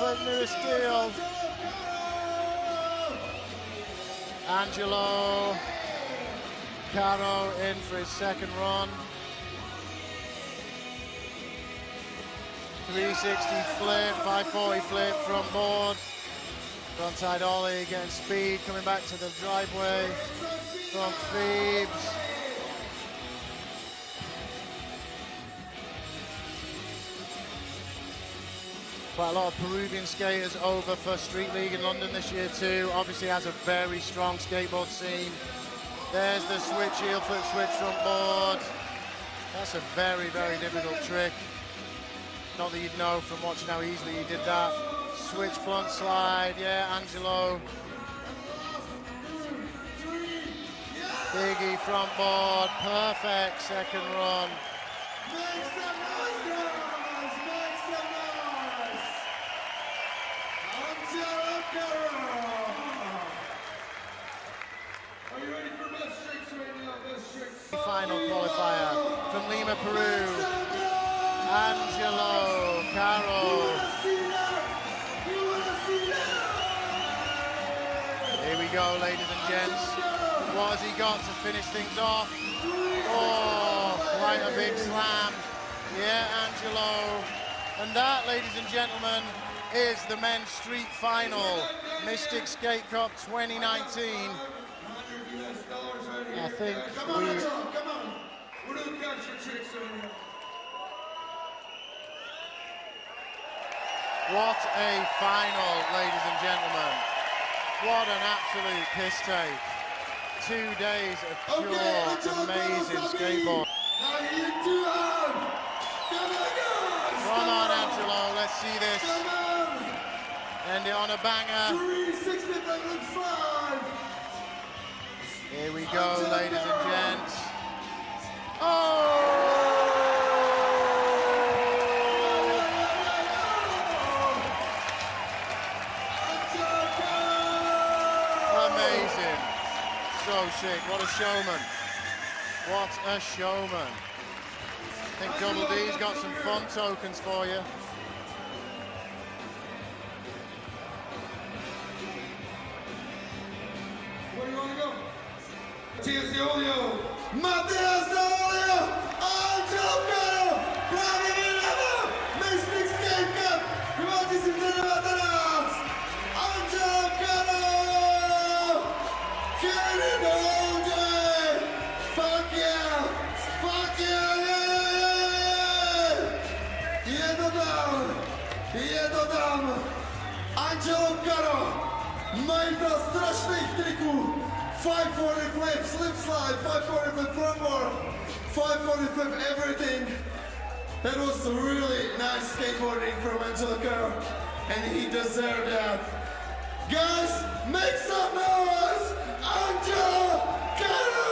New Steel. Angelo Caro in for his second run. 360 flip, 540 flip from board. Frontside ollie, getting speed, coming back to the driveway from Phoebes. Quite a lot of Peruvian skaters over for Street League in London this year too. Obviously has a very strong skateboard scene. There's the switch heel flip switch front board. That's a very, very difficult trick. Not that you'd know from watching how easily he did that. Switch blunt slide, yeah, Angelo. Biggie front board, perfect second run. Make some noise, guys! Make some noise! Angelo Caro! Are you ready for best tricks right now? Best tricks. Final qualifier from Lima, Peru. Angelo Caro. Here we go, ladies and gents. What has he got to finish things off? Oh, quite a big slam. Yeah, Angelo. And that, ladies and gentlemen, is the men's street final. Mystic Skate Cup 2019. I think Come on, we Angelo, come on. We're doing capture tricks right now. What a final, ladies and gentlemen. What an absolute piss take. Two days of Okay, pure, Angelo amazing Caro, skateboard. Now you do have. Come on, guys! Come on, Angelo, let's see this. Come on! End it on a banger. 365! Here we go, ladies and gents. Oh! Amazing. So sick. What a showman. What a showman. I think Double D's got some fun tokens for you. Matias Olio. Matias Olio! Angelo Caro! Prawie wylewa! Mystic Skate Cup! Chyba dyscyplinowa teraz! Angelo Caro! Kevin Holden! Fuck yeah! Fuck yeah! Yeah, yeah, yeah, yeah! Je dodam! Je dodam! Angelo Caro! Majda strasznych trików! 540 flip, slip slide, 540 flip front frontboard, 540 flip everything. That was a really nice skateboarding from Angelo Caro, and he deserved that. Guys, make some noise! Angelo Caro!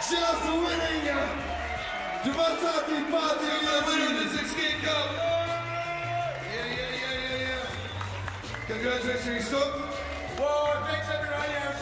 Just winning! 25 winner of this Skate Cup. Congratulations, stop. Whoa, thanks everybody.